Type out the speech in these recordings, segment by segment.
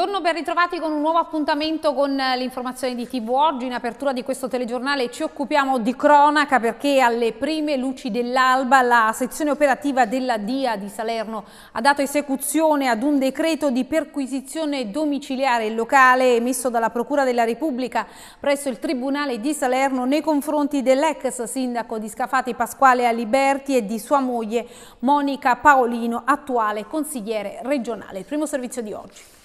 Buongiorno, ben ritrovati con un nuovo appuntamento con l'informazione di TV. Oggi in apertura di questo telegiornale ci occupiamo di cronaca perché alle prime luci dell'alba la sezione operativa della DIA di Salerno ha dato esecuzione ad un decreto di perquisizione domiciliare locale emesso dalla Procura della Repubblica presso il Tribunale di Salerno nei confronti dell'ex sindaco di Scafati Pasquale Aliberti e di sua moglie Monica Paolino, attuale consigliere regionale. Il primo servizio di oggi.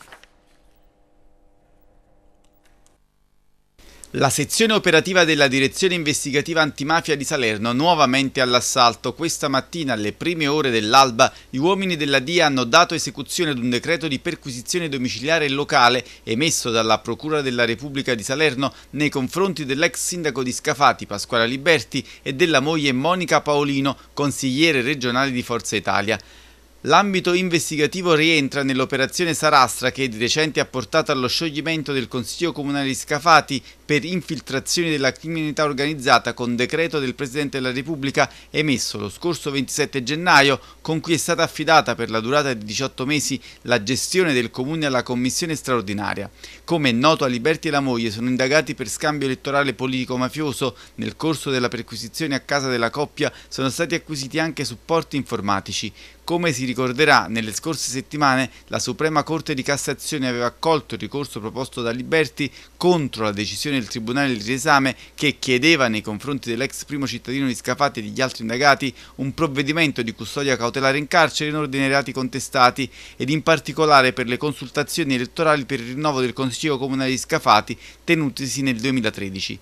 La sezione operativa della Direzione Investigativa Antimafia di Salerno nuovamente all'assalto. Questa mattina alle prime ore dell'alba gli uomini della DIA hanno dato esecuzione ad un decreto di perquisizione domiciliare locale emesso dalla Procura della Repubblica di Salerno nei confronti dell'ex sindaco di Scafati Pasquale Liberti e della moglie Monica Paolino, consigliere regionale di Forza Italia. L'ambito investigativo rientra nell'operazione Sarastra che di recente ha portato allo scioglimento del Consiglio Comunale di Scafati per infiltrazioni della criminalità organizzata con decreto del Presidente della Repubblica emesso lo scorso 27 gennaio con cui è stata affidata per la durata di 18 mesi la gestione del Comune alla Commissione straordinaria. Come è noto Aliberti e la moglie sono indagati per scambio elettorale politico-mafioso, nel corso della perquisizione a casa della coppia sono stati acquisiti anche supporti informatici. Come si ricorderà, nelle scorse settimane la Suprema Corte di Cassazione aveva accolto il ricorso proposto da Liberti contro la decisione del Tribunale di riesame che chiedeva nei confronti dell'ex primo cittadino di Scafati e degli altri indagati un provvedimento di custodia cautelare in carcere in ordine ai reati contestati ed in particolare per le consultazioni elettorali per il rinnovo del Consiglio Comunale di Scafati tenutisi nel 2013.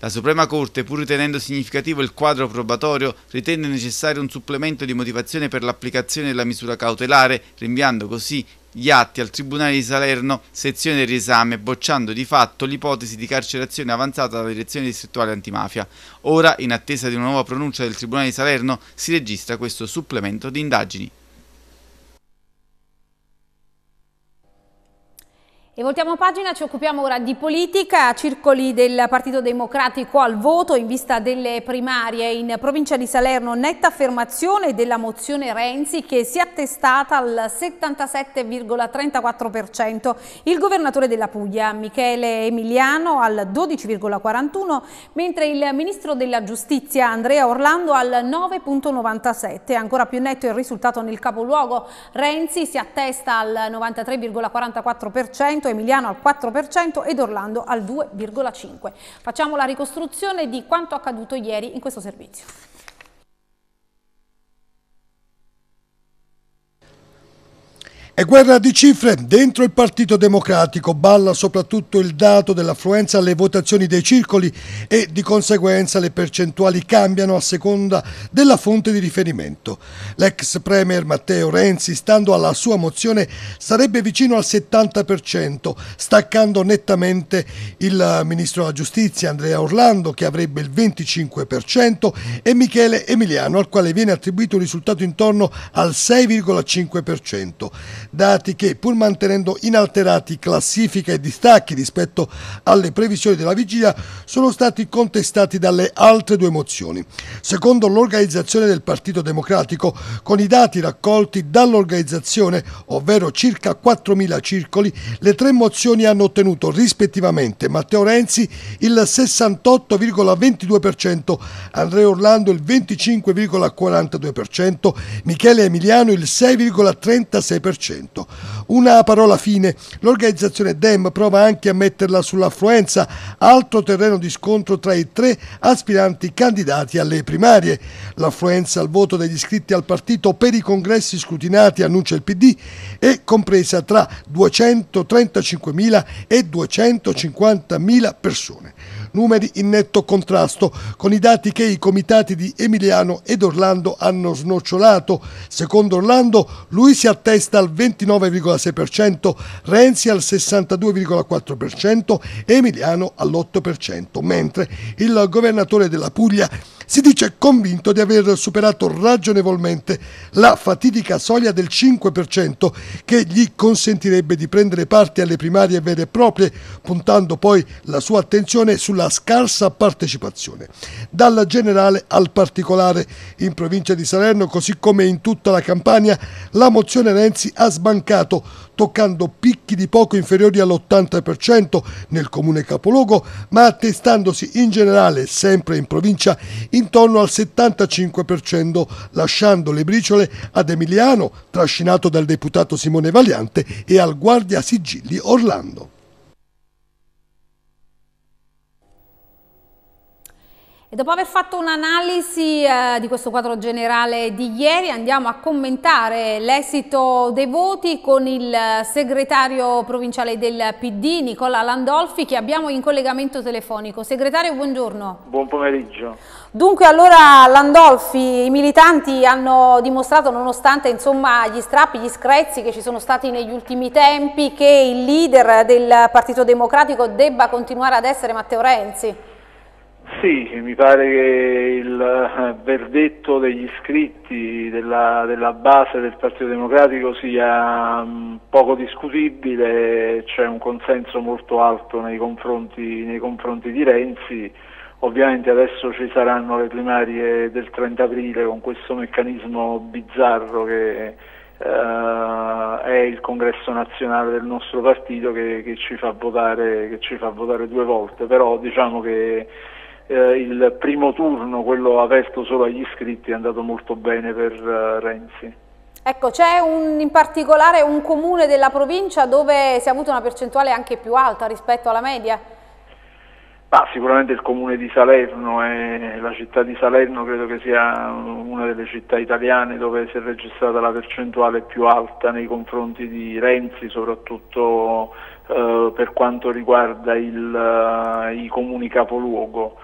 La Suprema Corte, pur ritenendo significativo il quadro probatorio, ritenne necessario un supplemento di motivazione per l'applicazione della misura cautelare, rinviando così gli atti al Tribunale di Salerno, sezione del riesame, bocciando di fatto l'ipotesi di carcerazione avanzata dalla direzione distrettuale antimafia. Ora, in attesa di una nuova pronuncia del Tribunale di Salerno, si registra questo supplemento di indagini. E voltiamo pagina, ci occupiamo ora di politica, circoli del Partito Democratico al voto in vista delle primarie. In provincia di Salerno, netta affermazione della mozione Renzi che si è attestata al 77,34%, il governatore della Puglia Michele Emiliano al 12,41%, mentre il ministro della giustizia Andrea Orlando al 9,97%, ancora più netto il risultato nel capoluogo, Renzi si attesta al 93,44%, Emiliano al 4% ed Orlando al 2,5%. Facciamo la ricostruzione di quanto accaduto ieri in questo servizio. È guerra di cifre dentro il Partito Democratico, balla soprattutto il dato dell'affluenza alle votazioni dei circoli e di conseguenza le percentuali cambiano a seconda della fonte di riferimento. L'ex premier Matteo Renzi, stando alla sua mozione, sarebbe vicino al 70%, staccando nettamente il ministro della giustizia Andrea Orlando che avrebbe il 25% e Michele Emiliano al quale viene attribuito un risultato intorno al 6,5% dati che pur mantenendo inalterati classifica e distacchi rispetto alle previsioni della vigilia sono stati contestati dalle altre due mozioni. Secondo l'organizzazione del Partito Democratico, con i dati raccolti dall'organizzazione, ovvero circa 4.000 circoli, le tre mozioni hanno ottenuto rispettivamente Matteo Renzi il 68,22%, Andrea Orlando il 25,42%, Michele Emiliano il 6,36%. Una parola fine, l'organizzazione DEM prova anche a metterla sull'affluenza, altro terreno di scontro tra i tre aspiranti candidati alle primarie. L'affluenza al voto degli iscritti al partito per i congressi scrutinati, annuncia il PD, è compresa tra 235.000 e 250.000 persone numeri in netto contrasto con i dati che i comitati di Emiliano ed Orlando hanno snocciolato. Secondo Orlando lui si attesta al 29,6%, Renzi al 62,4% e Emiliano all'8%, mentre il governatore della Puglia si dice convinto di aver superato ragionevolmente la fatidica soglia del 5% che gli consentirebbe di prendere parte alle primarie vere e proprie, puntando poi la sua attenzione sulla scarsa partecipazione. Dal generale al particolare, in provincia di Salerno, così come in tutta la Campania, la mozione Renzi ha sbancato toccando picchi di poco inferiori all'80% nel comune capoluogo, ma attestandosi in generale, sempre in provincia, intorno al 75%, lasciando le briciole ad Emiliano, trascinato dal deputato Simone Valiante, e al guardia sigilli Orlando. E dopo aver fatto un'analisi eh, di questo quadro generale di ieri andiamo a commentare l'esito dei voti con il segretario provinciale del PD Nicola Landolfi che abbiamo in collegamento telefonico. Segretario buongiorno. Buon pomeriggio. Dunque allora Landolfi, i militanti hanno dimostrato nonostante insomma, gli strappi, gli screzzi che ci sono stati negli ultimi tempi che il leader del Partito Democratico debba continuare ad essere Matteo Renzi. Sì, mi pare che il eh, verdetto degli iscritti della, della base del Partito Democratico sia um, poco discutibile, c'è un consenso molto alto nei confronti, nei confronti, di Renzi, ovviamente adesso ci saranno le primarie del 30 aprile con questo meccanismo bizzarro che uh, è il congresso nazionale del nostro partito che, che, ci votare, che ci fa votare due volte, però diciamo che eh, il primo turno, quello aperto solo agli iscritti, è andato molto bene per uh, Renzi. Ecco, c'è in particolare un comune della provincia dove si è avuto una percentuale anche più alta rispetto alla media? Ah, sicuramente il comune di Salerno, e la città di Salerno credo che sia una delle città italiane dove si è registrata la percentuale più alta nei confronti di Renzi, soprattutto eh, per quanto riguarda il, uh, i comuni capoluogo.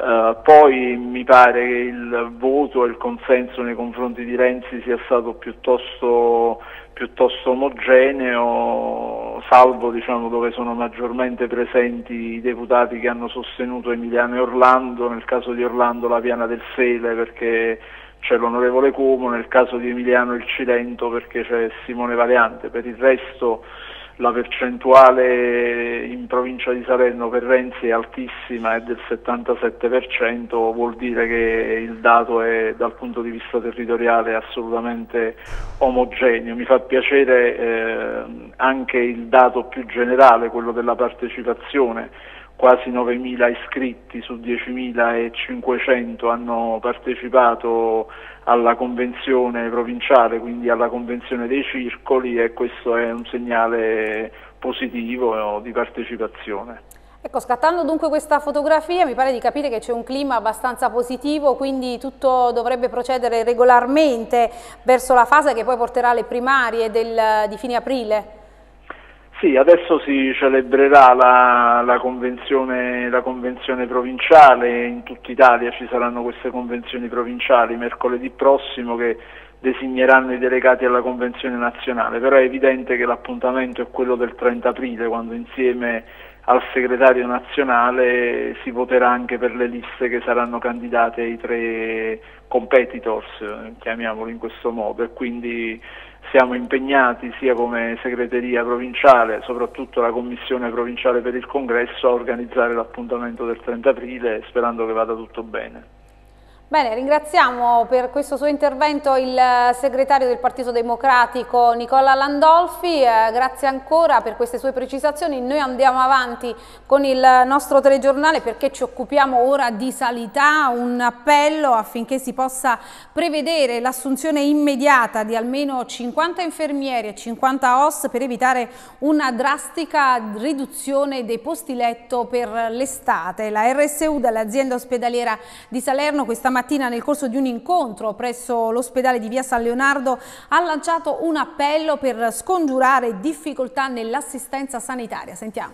Uh, poi mi pare che il voto e il consenso nei confronti di Renzi sia stato piuttosto, piuttosto omogeneo, salvo diciamo, dove sono maggiormente presenti i deputati che hanno sostenuto Emiliano e Orlando, nel caso di Orlando la Piana del Sele perché c'è l'onorevole Cuomo, nel caso di Emiliano il Cilento perché c'è Simone Valiante, per il resto la percentuale in provincia di Salerno per Renzi è altissima, è del 77%, vuol dire che il dato è dal punto di vista territoriale assolutamente omogeneo. Mi fa piacere eh, anche il dato più generale, quello della partecipazione quasi 9.000 iscritti su 10.500 hanno partecipato alla convenzione provinciale, quindi alla convenzione dei circoli e questo è un segnale positivo di partecipazione. Ecco, scattando dunque questa fotografia mi pare di capire che c'è un clima abbastanza positivo, quindi tutto dovrebbe procedere regolarmente verso la fase che poi porterà alle primarie del, di fine aprile. Sì, adesso si celebrerà la, la, convenzione, la, convenzione, provinciale, in tutta Italia ci saranno queste convenzioni provinciali mercoledì prossimo che designeranno i delegati alla convenzione nazionale, però è evidente che l'appuntamento è quello del 30 aprile quando insieme al segretario nazionale si voterà anche per le liste che saranno candidate ai tre competitors, chiamiamoli in questo modo, e quindi siamo impegnati sia come segreteria provinciale, soprattutto la commissione provinciale per il congresso, a organizzare l'appuntamento del 30 aprile sperando che vada tutto bene. Bene, ringraziamo per questo suo intervento il segretario del Partito Democratico Nicola Landolfi, eh, grazie ancora per queste sue precisazioni. Noi andiamo avanti con il nostro telegiornale perché ci occupiamo ora di sanità, un appello affinché si possa prevedere l'assunzione immediata di almeno 50 infermieri e 50 OS per evitare una drastica riduzione dei posti letto per l'estate. La RSU dell'azienda ospedaliera di Salerno questa mattina mattina nel corso di un incontro presso l'ospedale di via San Leonardo ha lanciato un appello per scongiurare difficoltà nell'assistenza sanitaria. Sentiamo.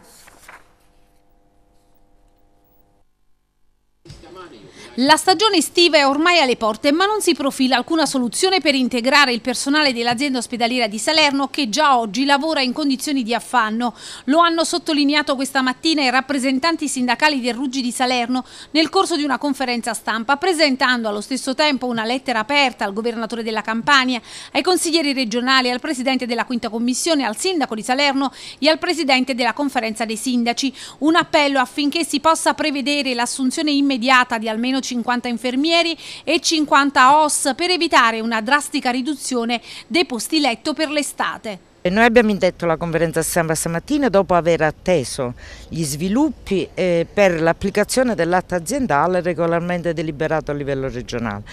La stagione estiva è ormai alle porte, ma non si profila alcuna soluzione per integrare il personale dell'azienda ospedaliera di Salerno che già oggi lavora in condizioni di affanno. Lo hanno sottolineato questa mattina i rappresentanti sindacali del Ruggi di Salerno nel corso di una conferenza stampa, presentando allo stesso tempo una lettera aperta al governatore della Campania, ai consiglieri regionali, al presidente della quinta commissione, al sindaco di Salerno e al presidente della conferenza dei sindaci. Un appello affinché si possa prevedere l'assunzione immediata di almeno 50 infermieri e 50 OS per evitare una drastica riduzione dei posti letto per l'estate. Noi abbiamo indetto la conferenza stampa stamattina dopo aver atteso gli sviluppi eh, per l'applicazione dell'atto aziendale regolarmente deliberato a livello regionale.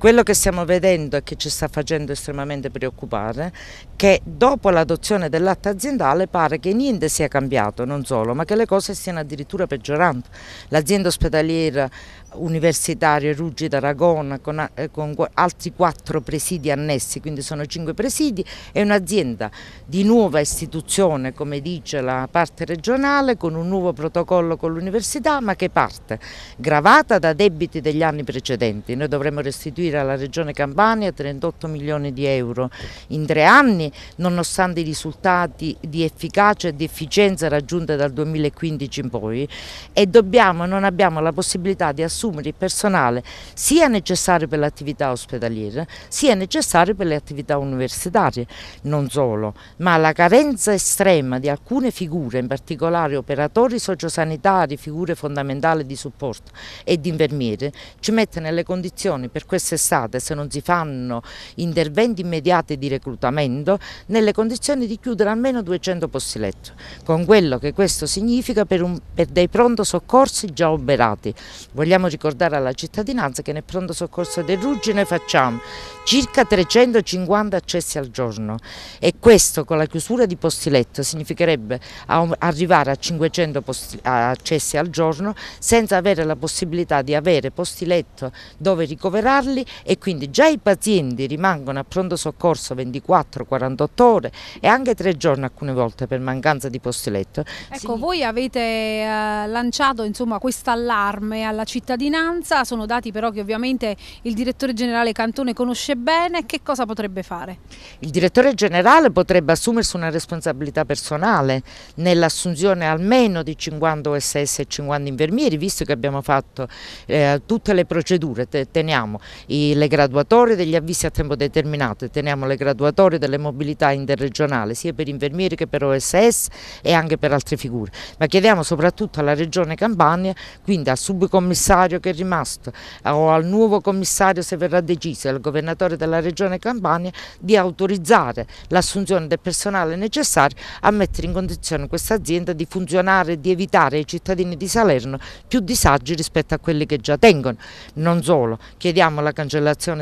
Quello che stiamo vedendo e che ci sta facendo estremamente preoccupare è che dopo l'adozione dell'atto aziendale pare che niente sia cambiato, non solo, ma che le cose stiano addirittura peggiorando. L'azienda ospedaliera universitaria Ruggi d'Aragona con, eh, con, altri quattro presidi annessi, quindi sono cinque presidi, è un'azienda di nuova istituzione, come dice la parte regionale, con un nuovo protocollo con l'università, ma che parte gravata da debiti degli anni precedenti. Noi dovremmo restituire alla Regione Campania 38 milioni di euro in tre anni, nonostante i risultati di efficacia e di efficienza raggiunti dal 2015 in poi e dobbiamo, non abbiamo la possibilità di assumere il personale sia necessario per l'attività ospedaliera sia necessario per le attività universitarie. Non solo, ma la carenza estrema di alcune figure, in particolare operatori sociosanitari, figure fondamentali di supporto e di infermieri, ci mette nelle condizioni per quest'estate, se non si fanno interventi immediati di reclutamento, nelle condizioni di chiudere almeno 200 posti letto, con quello che questo significa per, un, per dei pronto soccorsi già oberati. Vogliamo ricordare alla cittadinanza che nel pronto soccorso del Ruggi noi facciamo circa 350 accessi al giorno e questo con la chiusura di posti letto significherebbe arrivare a 500 posti, accessi al giorno senza avere la possibilità di avere posti letto dove ricoverarli e quindi già i pazienti rimangono a pronto soccorso 24-48 ore e anche tre giorni alcune volte per mancanza di posti letto. Ecco, Sign voi avete eh, lanciato questo allarme alla cittadinanza, sono dati però che ovviamente il direttore generale Cantone conosce conosce bene, che cosa potrebbe fare? Il direttore generale potrebbe assumersi una responsabilità personale nell'assunzione almeno di 50 OSS e 50 infermieri, visto che abbiamo fatto eh, tutte le procedure, teniamo i, le graduatorie degli avvisi a tempo determinato, teniamo le graduatorie delle mobilità interregionali, sia per infermieri che per OSS e anche per altre figure, ma chiediamo soprattutto alla Regione Campania, quindi al subcommissario che è rimasto o al nuovo commissario se verrà deciso, al governatore della regione Campania di autorizzare l'assunzione del personale necessario a mettere in condizione questa azienda di funzionare e di evitare ai cittadini di Salerno più disagi rispetto a quelli che già tengono. Non solo, chiediamo la cancellazione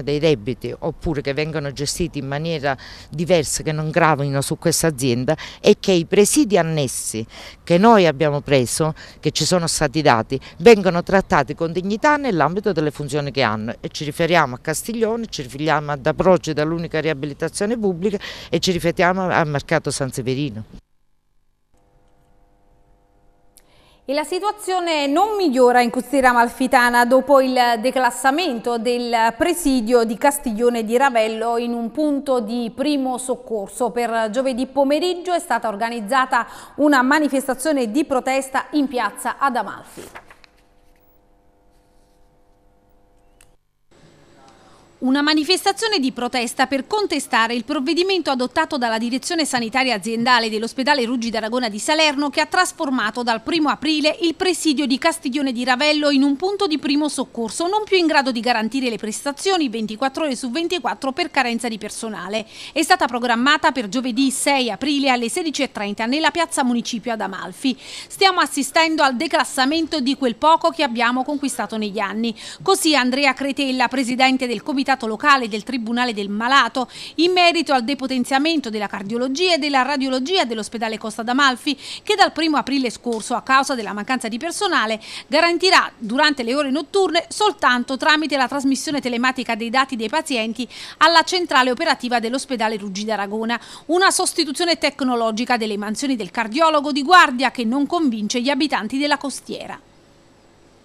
dei debiti oppure che vengano gestiti in maniera diversa, che non gravino su questa azienda e che i presidi annessi che noi abbiamo preso, che ci sono stati dati, vengano trattati con dignità nell'ambito delle funzioni che hanno e ci riferiamo a Castiglione, ci riferiamo ad approcci dall'unica riabilitazione pubblica e ci riferiamo al mercato San Severino. E la situazione non migliora in Costiera Malfitana dopo il declassamento del presidio di Castiglione di Ravello in un punto di primo soccorso. Per giovedì pomeriggio è stata organizzata una manifestazione di protesta in piazza ad Amalfi. Una manifestazione di protesta per contestare il provvedimento adottato dalla direzione sanitaria aziendale dell'ospedale Ruggi d'Aragona di Salerno che ha trasformato dal 1 aprile il presidio di Castiglione di Ravello in un punto di primo soccorso non più in grado di garantire le prestazioni 24 ore su 24 per carenza di personale. È stata programmata per giovedì 6 aprile alle 16.30 nella piazza municipio ad Amalfi. Stiamo assistendo al declassamento di quel poco che abbiamo conquistato negli anni. Così Andrea Cretella, presidente del comitato comitato locale del Tribunale del Malato in merito al depotenziamento della cardiologia e della radiologia dell'ospedale Costa d'Amalfi che dal 1 aprile scorso a causa della mancanza di personale garantirà durante le ore notturne soltanto tramite la trasmissione telematica dei dati dei pazienti alla centrale operativa dell'ospedale Ruggi d'Aragona, una sostituzione tecnologica delle mansioni del cardiologo di guardia che non convince gli abitanti della costiera.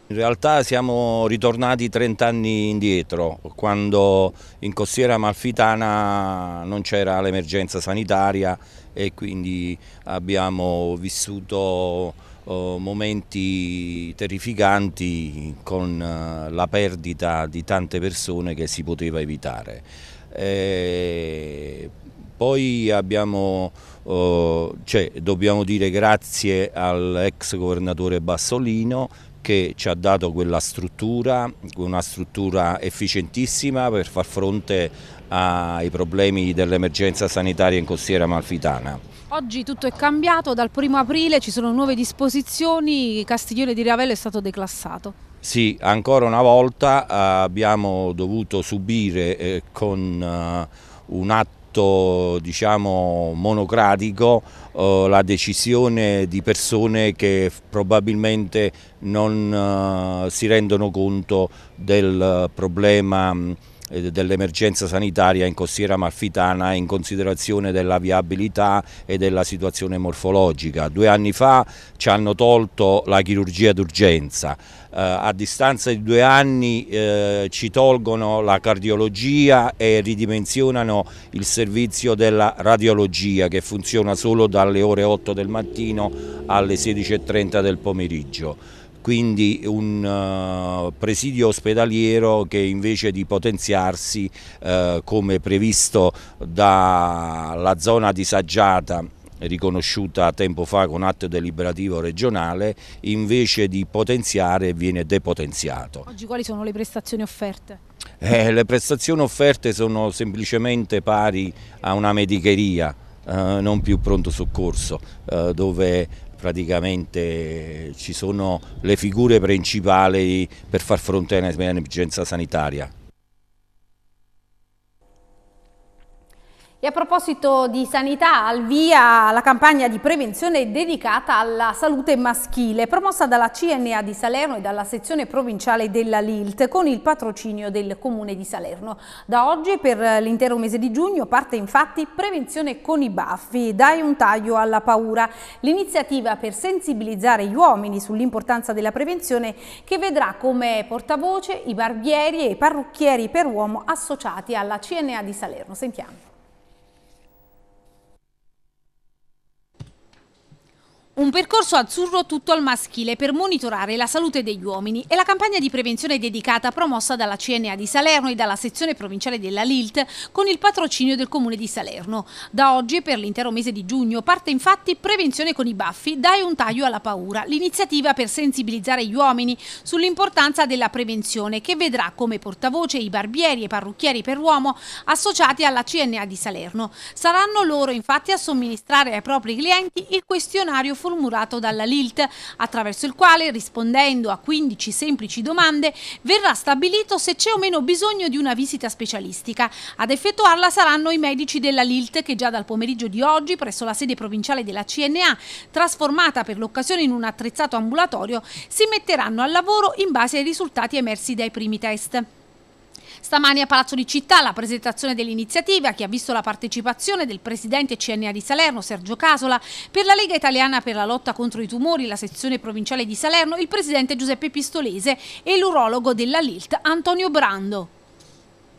In realtà siamo ritornati 30 anni indietro, quando in costiera amalfitana non c'era l'emergenza sanitaria e quindi abbiamo vissuto oh, momenti terrificanti con uh, la perdita di tante persone che si poteva evitare. E poi abbiamo, oh, cioè, dobbiamo dire grazie all'ex governatore Bassolino che ci ha dato quella struttura, una struttura efficientissima per far fronte ai problemi dell'emergenza sanitaria in costiera malfitana. Oggi tutto è cambiato, dal primo aprile ci sono nuove disposizioni, Castiglione di Ravello è stato declassato. Sì, ancora una volta eh, abbiamo dovuto subire eh, con eh, un atto diciamo, monocratico eh, la decisione di persone che probabilmente non eh, si rendono conto del problema dell'emergenza sanitaria in costiera malfitana in considerazione della viabilità e della situazione morfologica. Due anni fa ci hanno tolto la chirurgia d'urgenza, eh, a distanza di due anni eh, ci tolgono la cardiologia e ridimensionano il servizio della radiologia che funziona solo dalle ore 8 del mattino alle 16.30 del pomeriggio. Quindi un uh, presidio ospedaliero che invece di potenziarsi uh, come previsto dalla zona disagiata riconosciuta tempo fa con atto deliberativo regionale, invece di potenziare viene depotenziato. Oggi quali sono le prestazioni offerte? Eh, le prestazioni offerte sono semplicemente pari a una medicheria, eh, non più pronto soccorso, eh, dove praticamente ci sono le figure principali per far fronte a un'emergenza sanitaria. E a proposito di sanità, al via la campagna di prevenzione dedicata alla salute maschile, promossa dalla CNA di Salerno e dalla sezione provinciale della LILT, con il patrocinio del Comune di Salerno. Da oggi per l'intero mese di giugno parte infatti Prevenzione con i baffi, dai un taglio alla paura, l'iniziativa per sensibilizzare gli uomini sull'importanza della prevenzione che vedrà come portavoce i barbieri e i parrucchieri per uomo associati alla CNA di Salerno. Sentiamo. Un percorso azzurro tutto al maschile per monitorare la salute degli uomini e la campagna di prevenzione dedicata promossa dalla CNA di Salerno e dalla sezione provinciale della LILT con il patrocinio del comune di Salerno. Da oggi per l'intero mese di giugno parte infatti Prevenzione con i baffi, dai un taglio alla paura, l'iniziativa per sensibilizzare gli uomini sull'importanza della prevenzione che vedrà come portavoce i barbieri e parrucchieri per uomo associati alla CNA di Salerno. Saranno loro infatti a somministrare ai propri clienti il questionario formulato dalla LILT, attraverso il quale, rispondendo a 15 semplici domande, verrà stabilito se c'è o meno bisogno di una visita specialistica. Ad effettuarla saranno i medici della LILT che già dal pomeriggio di oggi, presso la sede provinciale della CNA, trasformata per l'occasione in un attrezzato ambulatorio, si metteranno al lavoro in base ai risultati emersi dai primi test. Stamani a Palazzo di Città la presentazione dell'iniziativa che ha visto la partecipazione del presidente CNA di Salerno Sergio Casola, per la Lega Italiana per la lotta contro i tumori, la sezione provinciale di Salerno, il presidente Giuseppe Pistolese e l'urologo della LILT Antonio Brando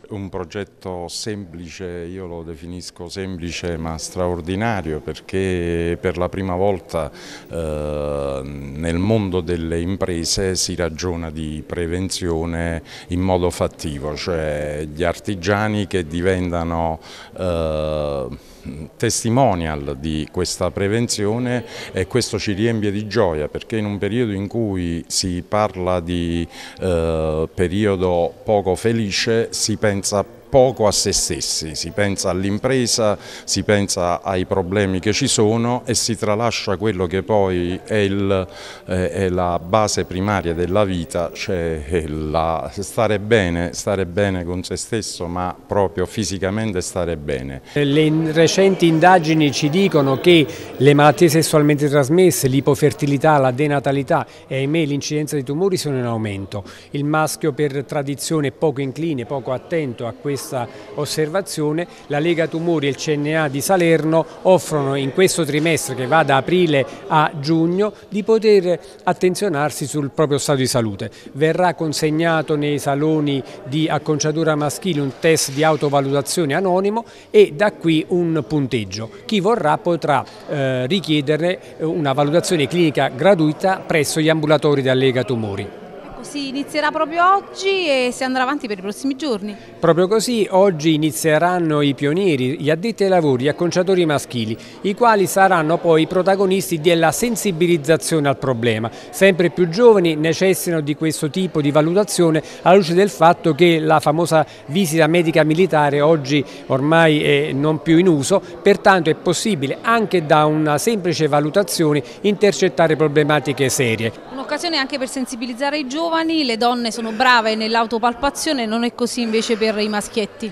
un progetto semplice, io lo definisco semplice ma straordinario perché per la prima volta eh, nel mondo delle imprese si ragiona di prevenzione in modo fattivo, cioè gli artigiani che diventano eh, testimonial di questa prevenzione e questo ci riempie di gioia perché in un periodo in cui si parla di eh, periodo poco felice si pensa poco a se stessi, si pensa all'impresa, si pensa ai problemi che ci sono e si tralascia quello che poi è, il, eh, è la base primaria della vita, cioè la, stare bene, stare bene con se stesso ma proprio fisicamente stare bene. Le recenti indagini ci dicono che le malattie sessualmente trasmesse, l'ipofertilità, la denatalità e ahimè l'incidenza di tumori sono in aumento. Il maschio per tradizione è poco incline, poco attento a questo questa osservazione, la Lega Tumori e il CNA di Salerno offrono in questo trimestre che va da aprile a giugno di poter attenzionarsi sul proprio stato di salute. Verrà consegnato nei saloni di acconciatura maschile un test di autovalutazione anonimo e da qui un punteggio. Chi vorrà potrà eh, richiedere una valutazione clinica gratuita presso gli ambulatori della Lega Tumori si inizierà proprio oggi e si andrà avanti per i prossimi giorni. Proprio così, oggi inizieranno i pionieri, gli addetti ai lavori, gli acconciatori maschili, i quali saranno poi i protagonisti della sensibilizzazione al problema. Sempre più giovani necessitano di questo tipo di valutazione alla luce del fatto che la famosa visita medica militare oggi ormai è non più in uso, pertanto è possibile anche da una semplice valutazione intercettare problematiche serie. Un'occasione anche per sensibilizzare i giovani, le donne sono brave nell'autopalpazione, non è così invece per i maschietti.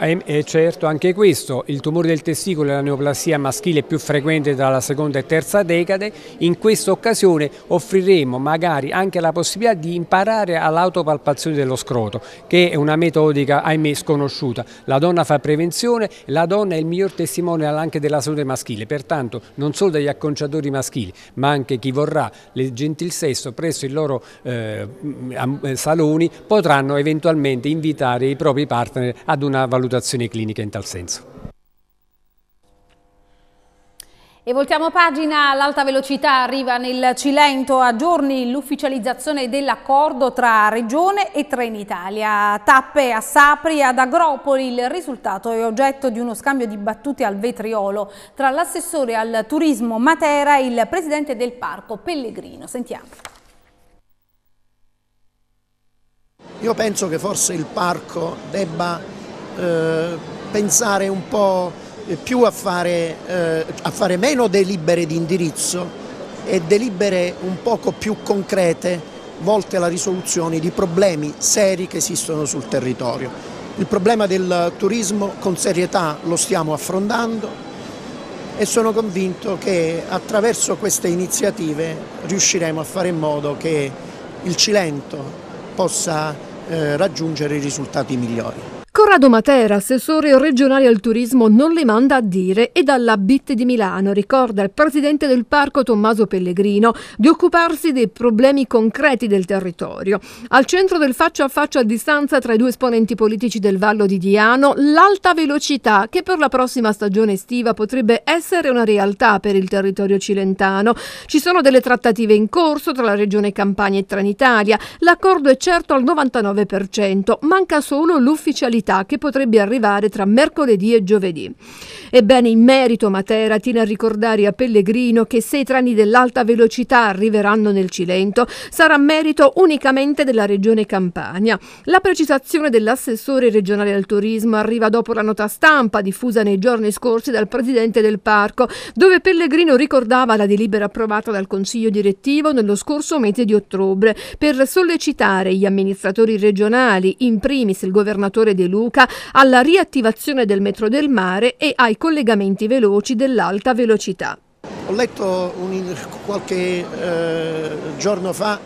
Eh, certo, anche questo, il tumore del testicolo e la neoplasia maschile più frequente tra la seconda e terza decade, in questa occasione offriremo magari anche la possibilità di imparare all'autopalpazione dello scroto, che è una metodica ahimè sconosciuta. La donna fa prevenzione, la donna è il miglior testimone anche della salute maschile, pertanto non solo dagli acconciatori maschili, ma anche chi vorrà il gentil sesso presso i loro eh, saloni potranno eventualmente invitare i propri partner ad una valutazione valutazione clinica in tal senso. E voltiamo pagina, l'alta velocità arriva nel Cilento a giorni l'ufficializzazione dell'accordo tra Regione e Trenitalia. Tappe a Sapri ad Agropoli, il risultato è oggetto di uno scambio di battute al vetriolo tra l'assessore al turismo Matera e il presidente del parco Pellegrino. Sentiamo. Io penso che forse il parco debba pensare un po' più a fare, eh, a fare meno delibere di indirizzo e delibere un poco più concrete volte alla risoluzione di problemi seri che esistono sul territorio. Il problema del turismo con serietà lo stiamo affrontando e sono convinto che attraverso queste iniziative riusciremo a fare in modo che il Cilento possa eh, raggiungere i risultati migliori. Corrado Matera, assessore regionale al turismo, non le manda a dire e dalla BIT di Milano ricorda il presidente del parco Tommaso Pellegrino di occuparsi dei problemi concreti del territorio. Al centro del faccia a faccia a distanza tra i due esponenti politici del Vallo di Diano, l'alta velocità che per la prossima stagione estiva potrebbe essere una realtà per il territorio cilentano. Ci sono delle trattative in corso tra la regione Campania e Trenitalia. L'accordo è certo al 99%, manca solo l'ufficialità che potrebbe arrivare tra mercoledì e giovedì. Ebbene, in merito Matera tiene a ricordare a Pellegrino che se i treni dell'alta velocità arriveranno nel Cilento sarà merito unicamente della regione Campania. La precisazione dell'assessore regionale al turismo arriva dopo la nota stampa diffusa nei giorni scorsi dal presidente del parco, dove Pellegrino ricordava la delibera approvata dal Consiglio direttivo nello scorso mese di ottobre per sollecitare gli amministratori regionali, in primis il governatore De Luca, alla riattivazione del metro del mare e ai collegamenti veloci dell'alta velocità. Ho letto un, qualche eh, giorno fa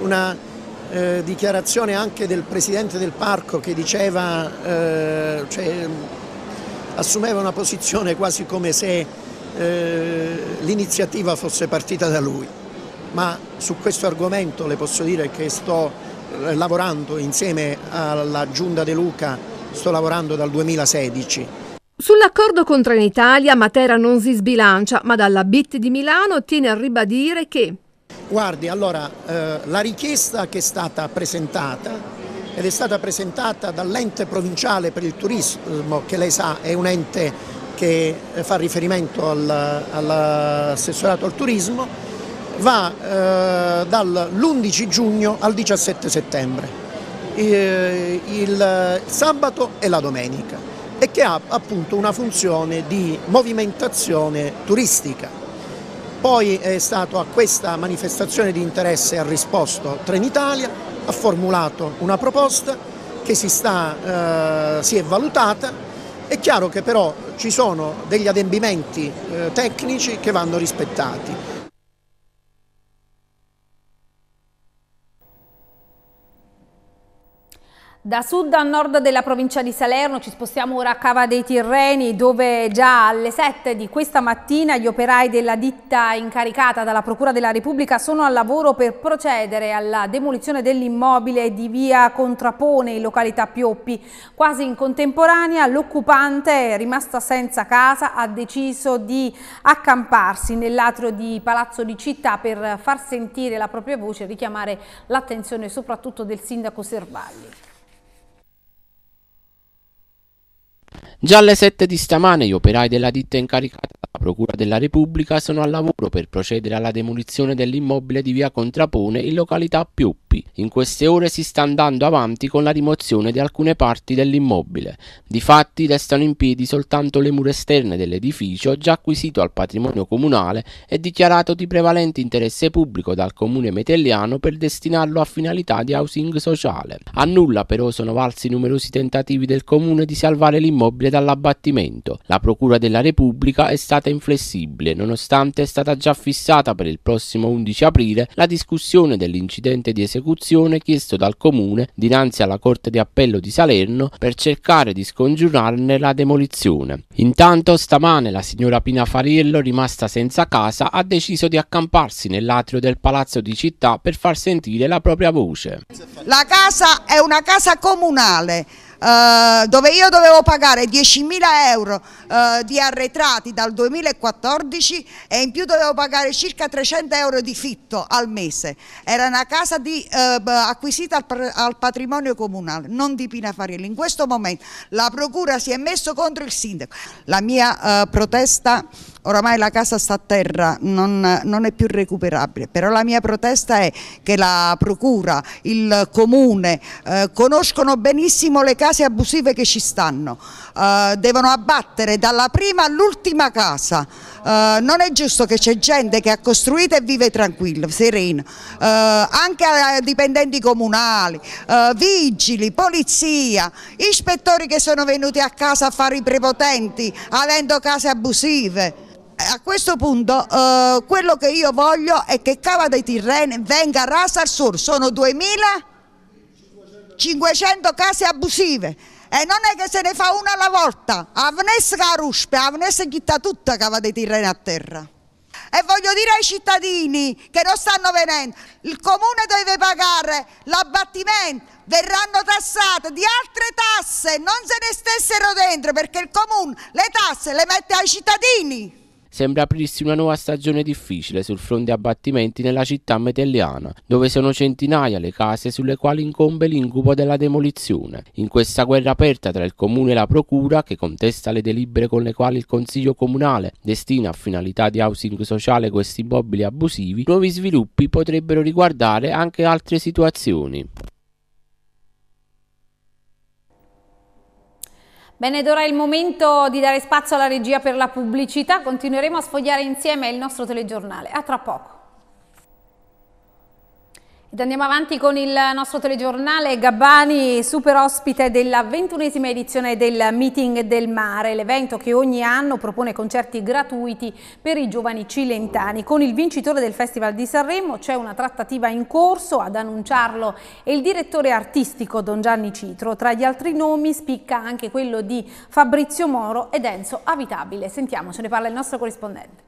una eh, dichiarazione anche del presidente del parco che diceva, eh, cioè, assumeva una posizione quasi come se eh, l'iniziativa fosse partita da lui, ma su questo argomento le posso dire che sto lavorando insieme alla Giunta De Luca, sto lavorando dal 2016 Sull'accordo con Trenitalia Matera non si sbilancia, ma dalla BIT di Milano tiene a ribadire che... Guardi, allora, eh, la richiesta che è stata presentata, ed è stata presentata dall'ente provinciale per il turismo, che lei sa è un ente che fa riferimento al, all'assessorato al turismo, va eh, dall'11 giugno al 17 settembre, eh, il sabato e la domenica e che ha appunto una funzione di movimentazione turistica. Poi è stato a questa manifestazione di interesse ha risposto Trenitalia, ha formulato una proposta che si, sta, eh, si è valutata, è chiaro che però ci sono degli adempimenti eh, tecnici che vanno rispettati. Da sud a nord della provincia di Salerno ci spostiamo ora a Cava dei Tirreni dove già alle 7 di questa mattina gli operai della ditta incaricata dalla Procura della Repubblica sono al lavoro per procedere alla demolizione dell'immobile di via Contrapone in località Pioppi. Quasi in contemporanea l'occupante rimasta senza casa ha deciso di accamparsi nell'atrio di Palazzo di Città per far sentire la propria voce e richiamare l'attenzione soprattutto del sindaco Servalli. Già alle 7 di stamane gli operai della ditta incaricata dalla Procura della Repubblica sono al lavoro per procedere alla demolizione dell'immobile di via Contrapone in località Piuppi. In queste ore si sta andando avanti con la rimozione di alcune parti dell'immobile. Difatti restano in piedi soltanto le mura esterne dell'edificio già acquisito al patrimonio comunale e dichiarato di prevalente interesse pubblico dal comune metelliano per destinarlo a finalità di housing sociale. A nulla però sono valsi numerosi tentativi del comune di salvare l'immobile dall'abbattimento. La Procura della Repubblica è stata inflessibile, nonostante è stata già fissata per il prossimo 11 aprile la discussione dell'incidente di esecuzione chiesto dal Comune dinanzi alla Corte di Appello di Salerno per cercare di scongiurarne la demolizione. Intanto stamane la signora Pina Fariello, rimasta senza casa, ha deciso di accamparsi nell'atrio del Palazzo di Città per far sentire la propria voce. La casa è una casa comunale eh, dove io dovevo pagare 10.000 euro uh, di arretrati dal 2014 e in più dovevo pagare circa 300 euro di fitto al mese. Era una casa di, uh, acquisita al, al, patrimonio comunale, non di Pina Farielli. In questo momento la procura si è messo contro il sindaco. La mia protesta oramai la casa sta a terra, non, non, è più recuperabile, però la mia protesta è che la procura, il comune eh, conoscono benissimo le case abusive che ci stanno, eh, devono abbattere dalla prima all'ultima casa, eh, non è giusto che c'è gente che ha costruito e vive tranquillo, sereno, eh, anche dipendenti comunali, eh, vigili, polizia, ispettori che sono venuti a casa a fare i prepotenti avendo case abusive a questo punto eh, quello che io voglio è che Cava dei Tirreni venga rasa al suolo, sono 2500 case abusive e non è che se ne fa una alla volta, avnesse caruspe, avnesse chitta tutta Cava dei Tirreni a terra. E voglio dire ai cittadini che non stanno venendo, il comune deve pagare l'abbattimento, verranno tassate di altre tasse, non se ne stessero dentro perché il comune le tasse le mette ai cittadini. Sembra aprirsi una nuova stagione difficile sul fronte abbattimenti nella città metelliana, dove sono centinaia le case sulle quali incombe l'incubo della demolizione. In questa guerra aperta tra il comune e la procura, che contesta le delibere con le quali il consiglio comunale destina a finalità di housing sociale questi immobili abusivi, nuovi sviluppi potrebbero riguardare anche altre situazioni. Bene, ed ora è il momento di dare spazio alla regia per la pubblicità. Continueremo a sfogliare insieme il nostro telegiornale. A tra poco. Ed andiamo avanti con il nostro telegiornale Gabbani, super ospite della ventunesima edizione del Meeting del Mare, l'evento che ogni anno propone concerti gratuiti per i giovani cilentani. Con il vincitore del Festival di Sanremo c'è una trattativa in corso, ad annunciarlo è il direttore artistico Don Gianni Citro. Tra gli altri nomi spicca anche quello di Fabrizio Moro ed Enzo Avitabile. Sentiamo, ce ne parla il nostro corrispondente.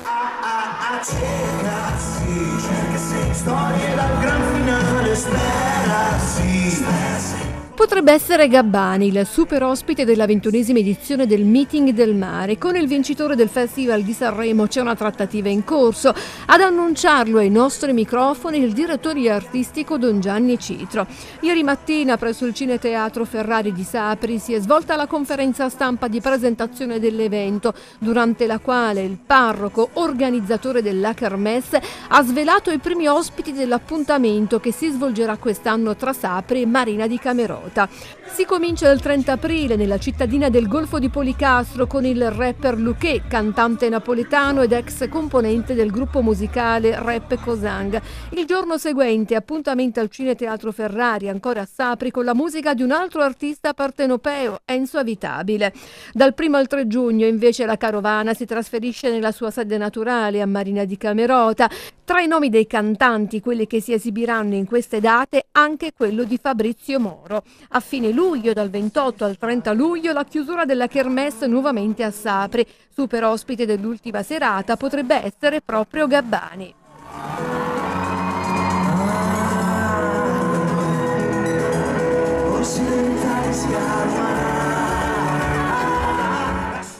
A, a cerca, sì, cerca sì, storie dal gran finale, spera, sì, spera, sì. Potrebbe essere Gabbani, il super ospite della ventunesima edizione del Meeting del Mare. Con il vincitore del Festival di Sanremo c'è una trattativa in corso. Ad annunciarlo ai nostri microfoni il direttore artistico Don Gianni Citro. Ieri mattina presso il Cineteatro Ferrari di Sapri si è svolta la conferenza stampa di presentazione dell'evento, durante la quale il parroco, organizzatore della Kermesse, ha svelato i primi ospiti dell'appuntamento che si svolgerà quest'anno tra Sapri e Marina di Camerota. Camerota. Si comincia il 30 aprile nella cittadina del Golfo di Policastro con il rapper Luque, cantante napoletano ed ex componente del gruppo musicale Rap Cosang. Il giorno seguente appuntamento al Cine Teatro Ferrari, ancora a Sapri, con la musica di un altro artista partenopeo, Enzo Avitabile. Dal 1 al 3 giugno invece la carovana si trasferisce nella sua sede naturale a Marina di Camerota. Tra i nomi dei cantanti, quelli che si esibiranno in queste date, anche quello di Fabrizio Moro. A fine luglio, dal 28 al 30 luglio, la chiusura della Kermesse nuovamente a Sapri. Super ospite dell'ultima serata potrebbe essere proprio Gabbani.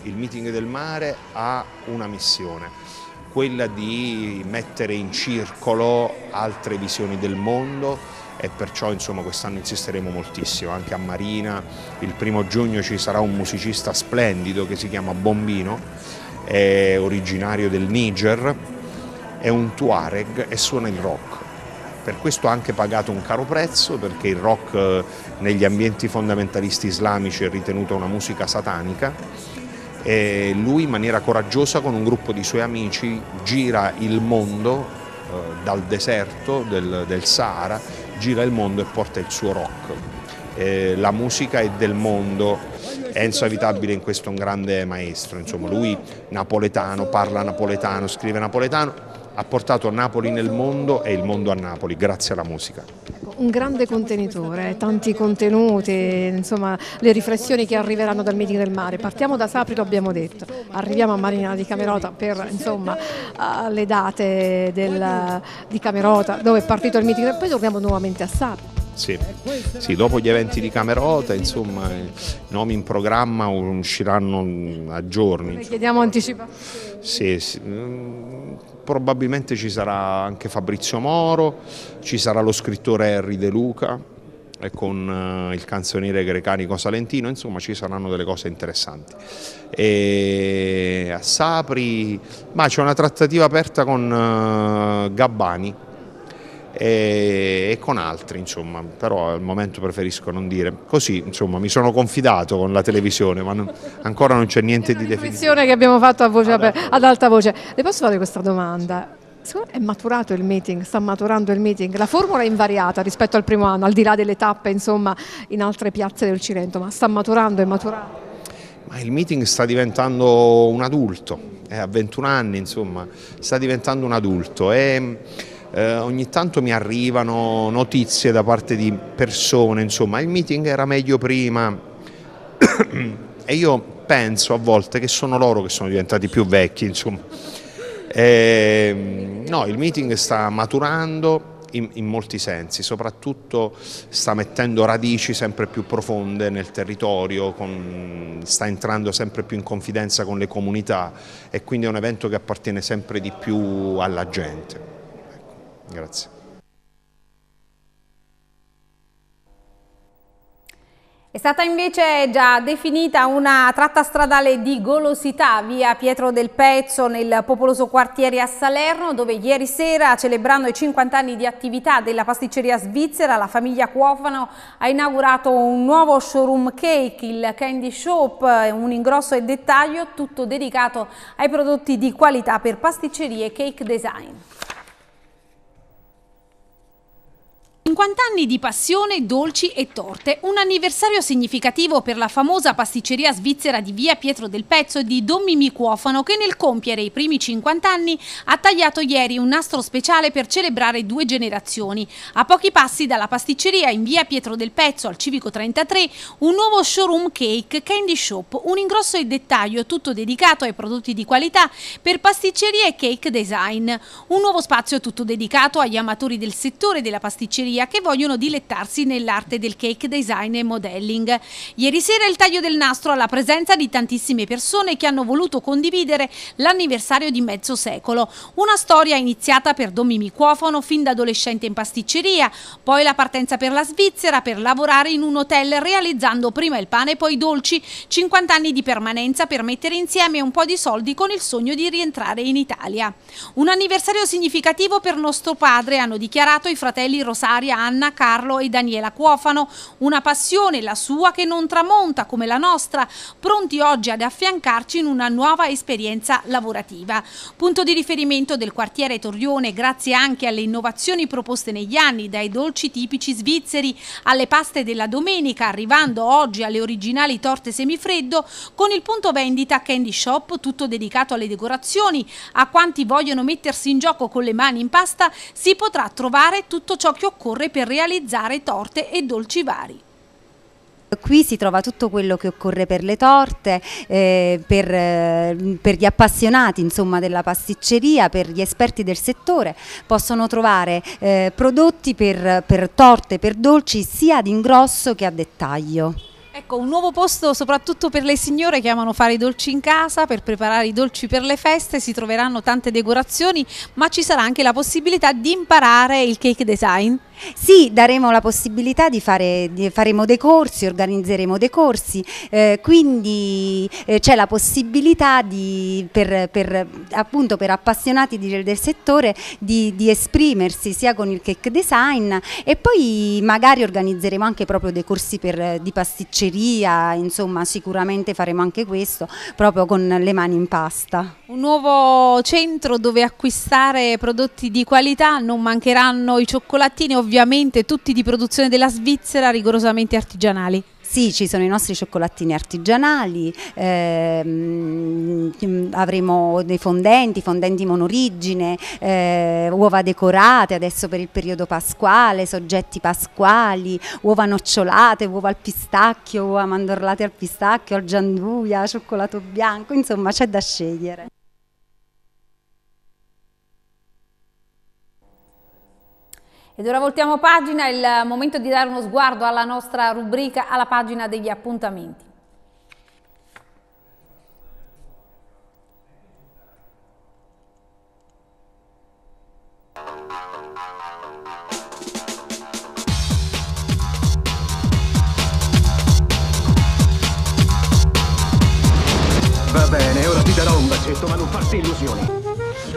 Il meeting del mare ha una missione, quella di mettere in circolo altre visioni del mondo e perciò insomma quest'anno insisteremo moltissimo, anche a Marina, il primo giugno ci sarà un musicista splendido che si chiama Bombino, è originario del Niger, è un Tuareg e suona il rock. Per questo ha anche pagato un caro prezzo perché il rock eh, negli ambienti fondamentalisti islamici è ritenuto una musica satanica e lui in maniera coraggiosa con un gruppo di suoi amici gira il mondo eh, dal deserto del, del, Sahara, gira il mondo e porta il suo rock. Eh, la musica è del mondo, Enzo Avitabile in questo è un grande maestro, insomma lui napoletano, parla napoletano, scrive napoletano, ha portato Napoli nel mondo e il mondo a Napoli grazie alla musica. Un grande contenitore, tanti contenuti, insomma le riflessioni che arriveranno dal meeting del mare. Partiamo da Sapri, lo abbiamo detto, arriviamo a Marina di Camerota per insomma le date del, di Camerota dove è partito il meeting poi torniamo nuovamente a Sapri. Sì. sì, dopo gli eventi di Camerota, insomma, i nomi in programma usciranno a giorni. Le chiediamo anticipazione. Sì, sì, probabilmente ci sarà anche Fabrizio Moro, ci sarà lo scrittore Harry De Luca con il canzoniere grecanico Salentino, insomma ci saranno delle cose interessanti. E a Sapri ma c'è una trattativa aperta con Gabbani, e, con altri insomma, però al momento preferisco non dire. Così insomma mi sono confidato con la televisione ma non, ancora non c'è niente di definitivo. che abbiamo fatto ad, ad alta voce. Le posso fare questa domanda? È maturato il meeting, sta maturando il meeting, la formula è invariata rispetto al primo anno, al di là delle tappe insomma in altre piazze del Cilento, ma sta maturando, è maturato. Ma il meeting sta diventando un adulto, è a 21 anni insomma, sta diventando un adulto e eh, ogni tanto mi arrivano notizie da parte di persone, insomma il meeting era meglio prima e io penso a volte che sono loro che sono diventati più vecchi, insomma. E, no, il meeting sta maturando in, in, molti sensi, soprattutto sta mettendo radici sempre più profonde nel territorio, con, sta entrando sempre più in confidenza con le comunità e quindi è un evento che appartiene sempre di più alla gente. Grazie. È stata invece già definita una tratta stradale di golosità via Pietro del Pezzo nel popoloso quartiere a Salerno dove ieri sera celebrando i 50 anni di attività della pasticceria svizzera la famiglia Cuofano ha inaugurato un nuovo showroom cake, il Candy Shop, un ingrosso e dettaglio tutto dedicato ai prodotti di qualità per pasticcerie e cake design. 50 anni di passione, dolci e torte, un anniversario significativo per la famosa pasticceria svizzera di via Pietro del Pezzo di Don Mimì Cuofano che nel compiere i primi 50 anni ha tagliato ieri un nastro speciale per celebrare due generazioni. A pochi passi dalla pasticceria in via Pietro del Pezzo al Civico 33 un nuovo showroom cake Candy Shop, un ingrosso e dettaglio tutto dedicato ai prodotti di qualità per pasticceria e cake design, un nuovo spazio tutto dedicato agli amatori del settore della pasticceria che vogliono dilettarsi nell'arte del cake design e modelling. Ieri sera il taglio del nastro alla presenza di tantissime persone che hanno voluto condividere l'anniversario di mezzo secolo. Una storia iniziata per Don Mimì Cuofono fin da adolescente in pasticceria, poi la partenza per la Svizzera per lavorare in un hotel realizzando prima il pane e poi i dolci, 50 anni di permanenza per mettere insieme un po' di soldi con il sogno di rientrare in Italia. Un anniversario significativo per nostro padre, hanno dichiarato i fratelli Rosaria Marianna, Carlo e Daniela Cuofano. Una passione, la sua, che non tramonta come la nostra, pronti oggi ad affiancarci in una nuova esperienza lavorativa. Punto di riferimento del quartiere Torrione grazie anche alle innovazioni proposte negli anni, dai dolci tipici svizzeri alle paste della domenica, arrivando oggi alle originali torte semifreddo, con il punto vendita Candy Shop, tutto dedicato alle decorazioni. A quanti vogliono mettersi in gioco con le mani in pasta, si potrà trovare tutto ciò che occorre per realizzare torte e dolci vari. Qui si trova tutto quello che occorre per le torte, eh, per, eh, per, gli appassionati insomma, della pasticceria, per gli esperti del settore, possono trovare eh, prodotti per, per torte, per dolci sia ad ingrosso che a dettaglio. Ecco, un nuovo posto soprattutto per le signore che amano fare i dolci in casa, per preparare i dolci per le feste, si troveranno tante decorazioni, ma ci sarà anche la possibilità di imparare il cake design. Sì, daremo la possibilità di fare, di, faremo dei corsi, organizzeremo dei corsi, eh, quindi eh, c'è la possibilità di, per, per, appunto per appassionati di, del settore di, di, esprimersi sia con il cake design e poi magari organizzeremo anche proprio dei corsi per, di pasticceria, insomma sicuramente faremo anche questo proprio con le mani in pasta. Un nuovo centro dove acquistare prodotti di qualità, non mancheranno i cioccolatini ovviamente ovviamente tutti di produzione della Svizzera, rigorosamente artigianali. Sì, ci sono i nostri cioccolatini artigianali, ehm, avremo dei fondenti, fondenti monorigine, eh, uova decorate adesso per il periodo pasquale, soggetti pasquali, uova nocciolate, uova al pistacchio, uova mandorlate al pistacchio, al gianduia, cioccolato bianco, insomma c'è da scegliere. Ed ora voltiamo pagina, è il momento di dare uno sguardo alla nostra rubrica, alla pagina degli appuntamenti. Va bene, ora ti darò un bacetto, ma non farti illusioni.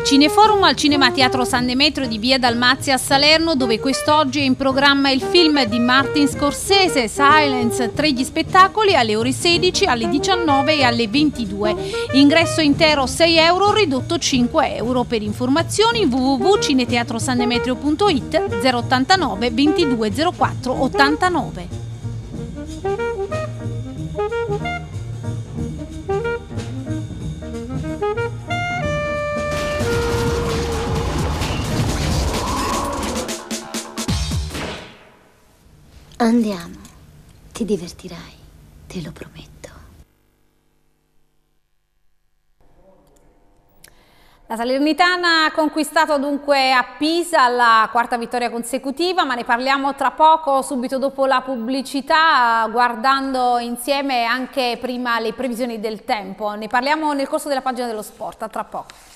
Cineforum al Cinema Teatro San Demetrio di Via Dalmazia a Salerno dove quest'oggi è in programma il film di Martin Scorsese Silence, tre gli spettacoli alle ore 16, alle 19 e alle 22. Ingresso intero 6 euro, ridotto 5 euro. Per informazioni www.cineteatrosandemetrio.it 089 2204 89. Andiamo, ti divertirai, te lo prometto. La Salernitana ha conquistato dunque a Pisa la quarta vittoria consecutiva, ma ne parliamo tra poco, subito dopo la pubblicità, guardando insieme anche prima le previsioni del tempo. Ne parliamo nel corso della pagina dello sport, a tra poco.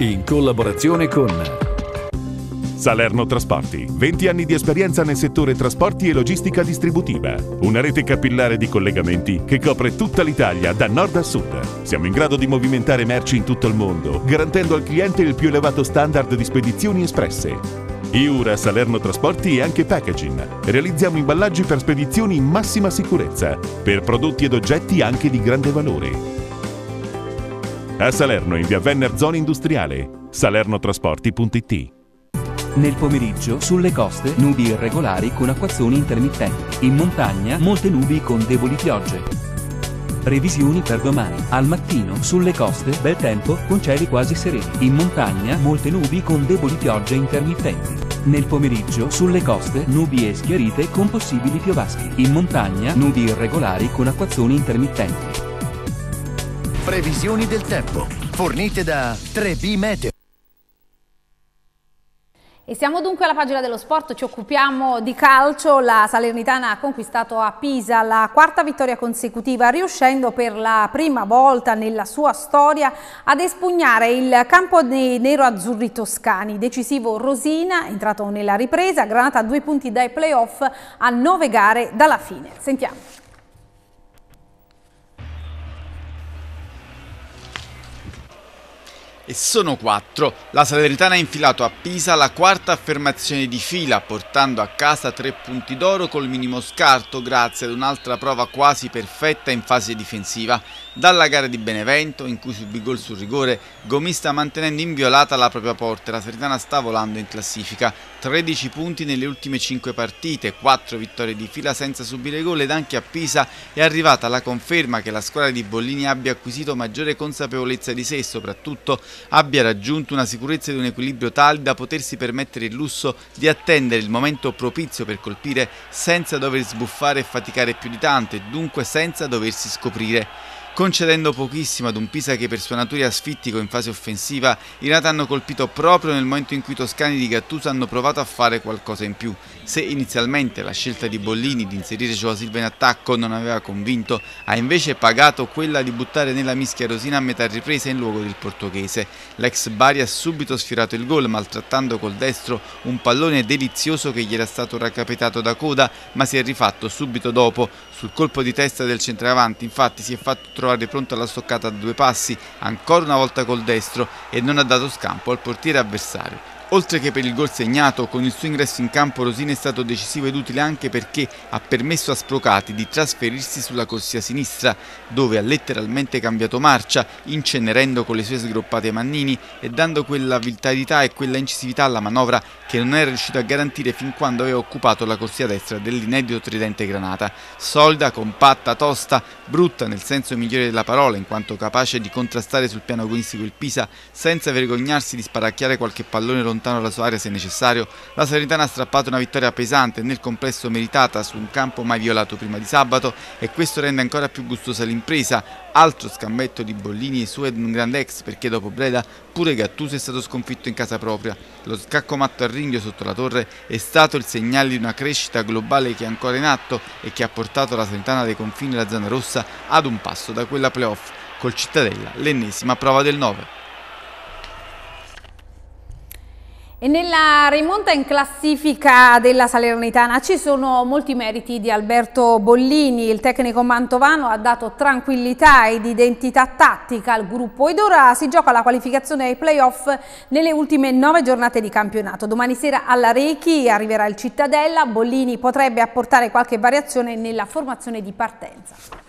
In collaborazione con Salerno Trasporti, 20 anni di esperienza nel settore trasporti e logistica distributiva. Una rete capillare di collegamenti che copre tutta l'Italia da nord a sud. Siamo in grado di movimentare merci in tutto il mondo, garantendo al cliente il più elevato standard di spedizioni espresse. Iura Salerno Trasporti e anche Packaging. Realizziamo imballaggi per spedizioni in massima sicurezza, per prodotti ed oggetti anche di grande valore. A Salerno in via Venner Zona Industriale, salernotrasporti.it nel pomeriggio, sulle coste, nubi irregolari con acquazzoni intermittenti. In montagna, molte nubi con deboli piogge. Previsioni per domani. Al mattino, sulle coste, bel tempo, con cieli quasi sereni. In montagna, molte nubi con deboli piogge intermittenti. Nel pomeriggio, sulle coste, nubi e schiarite con possibili piovaschi. In montagna, nubi irregolari con acquazzoni intermittenti. Previsioni del tempo, fornite da 3B Meteo. E siamo dunque alla pagina dello sport, ci occupiamo di calcio, la Salernitana ha conquistato a Pisa la quarta vittoria consecutiva, riuscendo per la prima volta nella sua storia ad espugnare il campo dei nero-azzurri toscani. Decisivo Rosina, entrato nella ripresa, granata a due punti dai playoff a nove gare dalla fine. Sentiamo. E sono quattro. La Salernitana ha infilato a Pisa la quarta affermazione di fila, portando a casa tre punti d'oro col minimo scarto grazie ad un'altra prova quasi perfetta in fase difensiva. Dalla gara di Benevento, in cui subì gol sul rigore, Gomi sta mantenendo inviolata la propria porta. La Salernitana sta volando in classifica. 13 punti nelle ultime 5 partite, 4 vittorie di fila senza subire gol ed anche a Pisa è arrivata la conferma che la squadra di Bollini abbia acquisito maggiore consapevolezza di sé e soprattutto abbia raggiunto una sicurezza ed un equilibrio tali da potersi permettere il lusso di attendere il momento propizio per colpire senza dover sbuffare e faticare più di tanto e dunque senza doversi scoprire. Concedendo pochissimo ad un Pisa che per sua natura è asfittico in fase offensiva, i Nata hanno colpito proprio nel momento in cui i toscani di Gattuso hanno provato a fare qualcosa in più. Se inizialmente la scelta di Bollini di inserire Joao Silva in attacco non aveva convinto, ha invece pagato quella di buttare nella mischia Rosina a metà ripresa in luogo del portoghese. L'ex Bari ha subito sfiorato il gol maltrattando col destro un pallone delizioso che gli era stato racapitato da coda ma si è rifatto subito dopo. Sul colpo di testa del centravanti infatti si è fatto trovare pronto alla stoccata a due passi, ancora una volta col destro e non ha dato scampo al portiere avversario. Oltre che per il gol segnato, con il suo ingresso in campo Rosini è stato decisivo ed utile anche perché ha permesso a Sprocati di trasferirsi sulla corsia sinistra, dove ha letteralmente cambiato marcia, incenerendo con le sue sgroppate Mannini e dando quella vitalità e quella incisività alla manovra che non era riuscito a garantire fin quando aveva occupato la corsia destra dell'inedito tridente Granata. Solida, compatta, tosta, brutta nel senso migliore della parola, in quanto capace di contrastare sul piano agonistico il Pisa senza vergognarsi di sparacchiare qualche pallone lontano lontano dalla sua area se necessario, la Salernitana ha strappato una vittoria pesante nel complesso meritata su un campo mai violato prima di sabato e questo rende ancora più gustosa l'impresa, altro scambetto di Bollini e su ed un grande ex perché dopo Breda pure Gattuso è stato sconfitto in casa propria. Lo scacco matto a ringhio sotto la torre è stato il segnale di una crescita globale che è ancora in atto e che ha portato la Salernitana dei confini della zona rossa ad un passo da quella playoff col Cittadella, l'ennesima prova del 9. E nella rimonta in classifica della Salernitana ci sono molti meriti di Alberto Bollini, il tecnico mantovano ha dato tranquillità ed identità tattica al gruppo ed ora si gioca la qualificazione ai playoff nelle ultime nove giornate di campionato. Domani sera alla Rechi arriverà il Cittadella, Bollini potrebbe apportare qualche variazione nella formazione di partenza.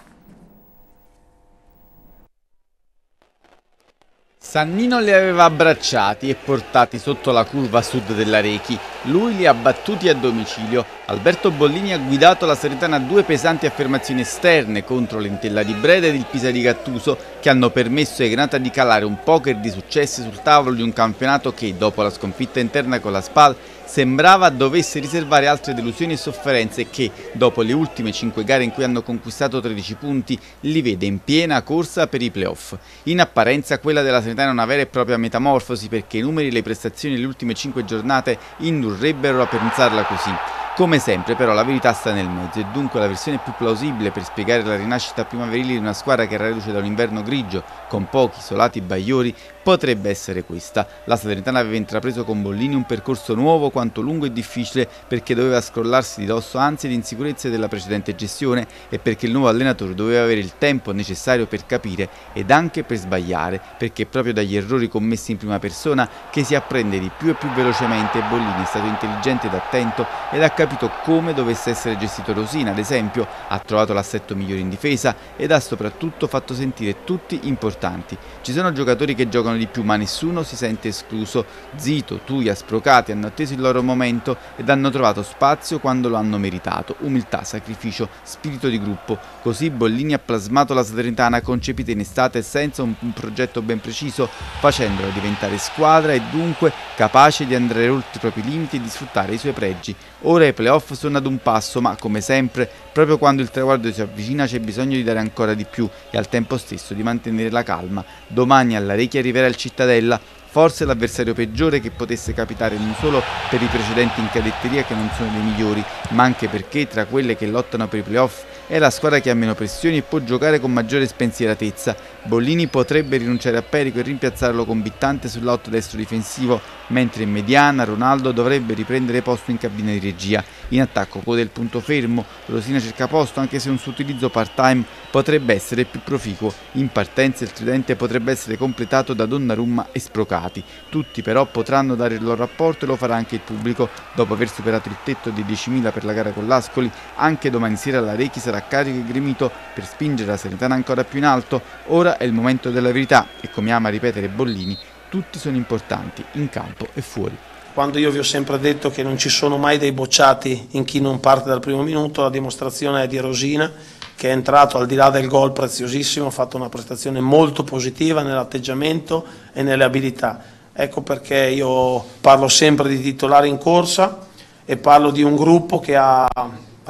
Sannino li aveva abbracciati e portati sotto la curva sud della Rechi. Lui li ha battuti a domicilio. Alberto Bollini ha guidato la Seretana a due pesanti affermazioni esterne contro l'Entella di Breda ed il Pisa di Gattuso che hanno permesso ai Granata di calare un poker di successi sul tavolo di un campionato che, dopo la sconfitta interna con la SPAL, sembrava dovesse riservare altre delusioni e sofferenze che, dopo le ultime 5 gare in cui hanno conquistato 13 punti, li vede in piena corsa per i playoff. In apparenza quella della Sanità è una vera e propria metamorfosi perché i numeri e le prestazioni delle ultime 5 giornate indurrebbero a pensarla così. Come sempre però la verità sta nel mezzo e dunque la versione più plausibile per spiegare la rinascita primaverile di una squadra che reduce da un inverno grigio con pochi isolati bagliori potrebbe essere questa. La Salernitana aveva intrapreso con Bollini un percorso nuovo quanto lungo e difficile perché doveva scrollarsi di dosso ansie ed insicurezze della precedente gestione e perché il nuovo allenatore doveva avere il tempo necessario per capire ed anche per sbagliare perché è proprio dagli errori commessi in prima persona che si apprende di più e più velocemente Bollini è stato intelligente ed attento ed ha capito come dovesse essere gestito Rosina ad esempio ha trovato l'assetto migliore in difesa ed ha soprattutto fatto sentire tutti importanti. Ci sono giocatori che giocano di più, ma nessuno si sente escluso. Zito, Tuia, Sprocati hanno atteso il loro momento ed hanno trovato spazio quando lo hanno meritato. Umiltà, sacrificio, spirito di gruppo. Così Bollini ha plasmato la Salernitana concepita in estate senza un progetto ben preciso, facendola diventare squadra e dunque capace di andare oltre i propri limiti e di sfruttare i suoi pregi. Ora i playoff sono ad un passo, ma come sempre, proprio quando il traguardo si avvicina c'è bisogno di dare ancora di più e al tempo stesso di mantenere la calma. Domani alla Recchia arriverà il Cittadella, forse l'avversario peggiore che potesse capitare non solo per i precedenti in cadetteria che non sono dei migliori, ma anche perché tra quelle che lottano per i playoff è la squadra che ha meno pressioni e può giocare con maggiore spensieratezza. Bollini potrebbe rinunciare a Perico e rimpiazzarlo con Bittante sull'otto destro difensivo, mentre in mediana Ronaldo dovrebbe riprendere posto in cabina di regia. In attacco code il punto fermo, Rosina cerca posto anche se un suo utilizzo part-time potrebbe essere più proficuo. In partenza il tridente potrebbe essere completato da Donnarumma e Sprocati. Tutti però potranno dare il loro apporto e lo farà anche il pubblico. Dopo aver superato il tetto di 10.000 per la gara con l'Ascoli, anche domani sera la Rechi sarà carico e gremito per spingere la Serenitana ancora più in alto. Ora è il momento della verità e come ama ripetere Bollini, tutti sono importanti, in campo e fuori. Quando io vi ho sempre detto che non ci sono mai dei bocciati in chi non parte dal primo minuto, la dimostrazione è di Rosina che è entrato al di là del gol preziosissimo, ha fatto una prestazione molto positiva nell'atteggiamento e nelle abilità. Ecco perché io parlo sempre di titolari in corsa e parlo di un gruppo che ha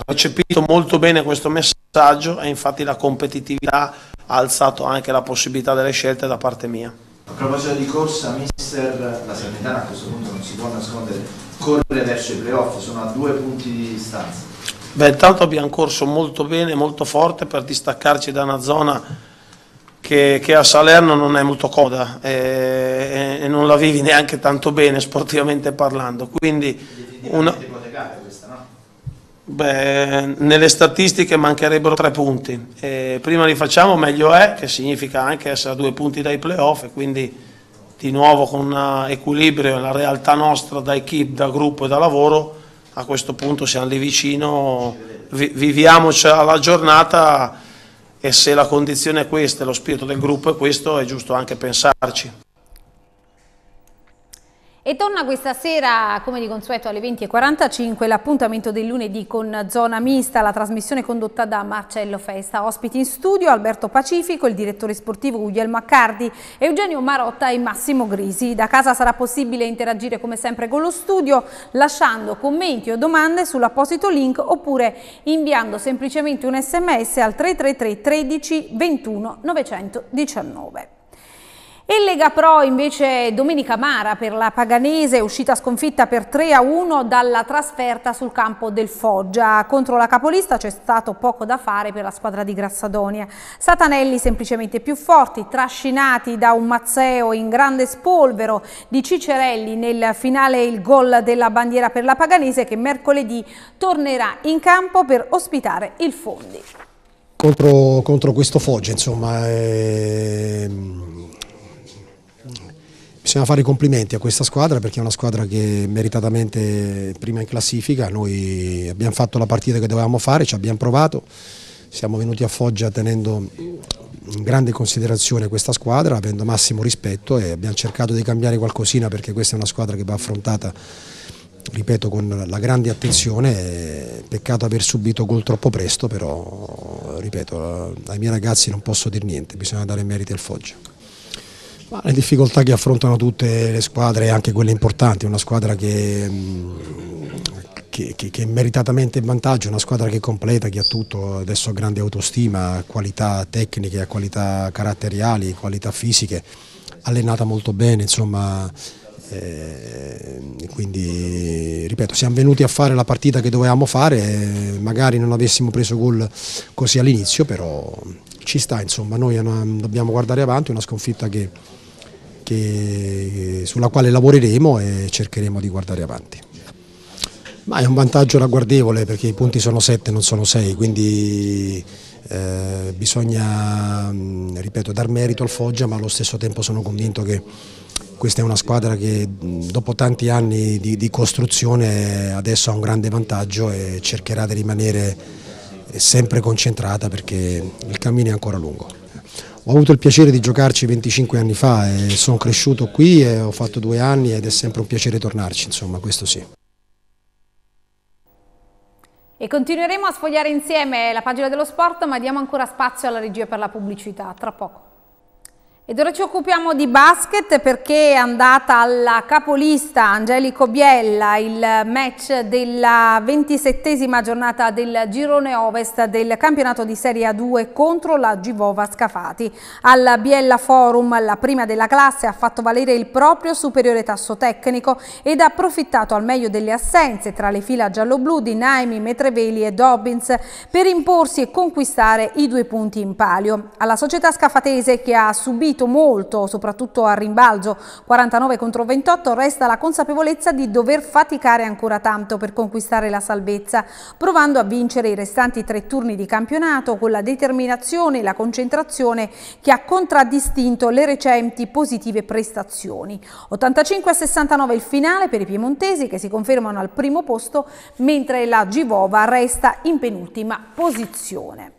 recepito molto bene questo messaggio e infatti la competitività ha alzato anche la possibilità delle scelte da parte mia. A proposito di corsa, mister, la Salernitana a questo punto non si può nascondere, corre verso i playoff, sono a due punti di distanza. Beh, intanto abbiamo corso molto bene, molto forte per distaccarci da una zona che, che a Salerno non è molto comoda e, e, non la vivi neanche tanto bene sportivamente parlando. Quindi una, beh, nelle statistiche mancherebbero tre punti. E prima li facciamo meglio è, che significa anche essere a due punti dai playoff e quindi di nuovo con un equilibrio la realtà nostra da equip, da gruppo e da lavoro a questo punto siamo lì vicino, vi, viviamoci la giornata e se la condizione è questa e lo spirito del gruppo è questo è giusto anche pensarci. E torna questa sera, come di consueto, alle 20.45 l'appuntamento del lunedì con Zona Mista, la trasmissione condotta da Marcello Festa. Ospiti in studio Alberto Pacifico, il direttore sportivo Guglielmo Accardi, Eugenio Marotta e Massimo Grisi. Da casa sarà possibile interagire come sempre con lo studio lasciando commenti o domande sull'apposito link oppure inviando semplicemente un sms al 333 13 21 919. E Lega Pro invece Domenica Mara per la Paganese è uscita sconfitta per 3 a 1 dalla trasferta sul campo del Foggia. Contro la capolista c'è stato poco da fare per la squadra di Grassadonia. Satanelli semplicemente più forti, trascinati da un Mazzeo in grande spolvero di Cicerelli nel finale il gol della bandiera per la Paganese che mercoledì tornerà in campo per ospitare il Fondi. Contro, contro questo Foggia insomma... Ehm Bisogna fare i complimenti a questa squadra perché è una squadra che meritatamente prima in classifica, noi abbiamo fatto la partita che dovevamo fare, ci abbiamo provato, siamo venuti a Foggia tenendo in grande considerazione questa squadra, avendo massimo rispetto e abbiamo cercato di cambiare qualcosina perché questa è una squadra che va affrontata ripeto con la grande attenzione, peccato aver subito gol troppo presto, però ripeto ai miei ragazzi non posso dire niente, bisogna dare meriti al Foggia. Ma le difficoltà che affrontano tutte le squadre, anche quelle importanti, una squadra che, che, che, che è meritatamente in vantaggio, una squadra che completa, che ha tutto, adesso ha grande autostima, qualità tecniche, qualità caratteriali, qualità fisiche, allenata molto bene, insomma, eh, quindi ripeto siamo venuti a fare la partita che dovevamo fare magari non avessimo preso gol così all'inizio però ci sta insomma noi dobbiamo guardare avanti una sconfitta che che, sulla quale lavoreremo e cercheremo di guardare avanti. Ma è un vantaggio ragguardevole perché i punti sono 7 non sono 6, quindi eh, bisogna ripeto, dar merito al Foggia, ma allo stesso tempo sono convinto che questa è una squadra che dopo tanti anni di, di costruzione adesso ha un grande vantaggio e cercherà di rimanere sempre concentrata perché il cammino è ancora lungo. Ho avuto il piacere di giocarci 25 anni fa e sono cresciuto qui e ho fatto due anni ed è sempre un piacere tornarci, insomma, questo sì. E continueremo a sfogliare insieme la pagina dello sport, ma diamo ancora spazio alla regia per la pubblicità, tra poco. Ed ora ci occupiamo di basket perché è andata alla capolista Angelico Biella il match della ventisettesima giornata del girone ovest del campionato di Serie A2 contro la Givova Scafati. Al Biella Forum la prima della classe ha fatto valere il proprio superiore tasso tecnico ed ha approfittato al meglio delle assenze tra le fila giallo-blu di Naimi, Metreveli e Dobbins per imporsi e conquistare i due punti in palio. Alla società scafatese che ha subito molto, soprattutto a rimbalzo 49 contro 28, resta la consapevolezza di dover faticare ancora tanto per conquistare la salvezza, provando a vincere i restanti tre turni di campionato con la determinazione e la concentrazione che ha contraddistinto le recenti positive prestazioni. 85 a 69 il finale per i piemontesi che si confermano al primo posto, mentre la Givova resta in penultima posizione.